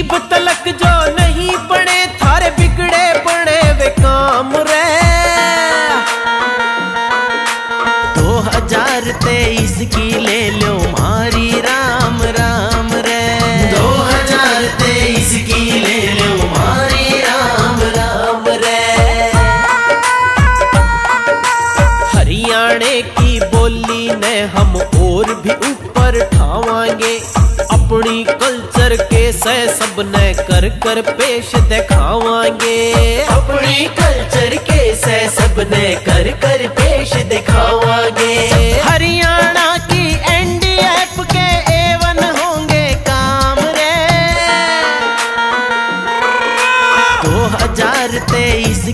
गरीब तलक जो नहीं बने थारे बिगड़े बने वे काम रे। दो हज़ार तेईस की ले लो मारी, राम राम रे। दो हज़ार तेईस की ले लो मारी, राम राम रे। हरियाणे की बोली ने हम और भी ऊपर ठावांगे। अपनी कल्चर के सह सबने कर कर पेश दिखावांगे। अपनी कल्चर के से सबने कर कर पेश दिखावांगे। हरियाणा की एनडीएफ के एवन होंगे काम रे। दो हज़ार तेईस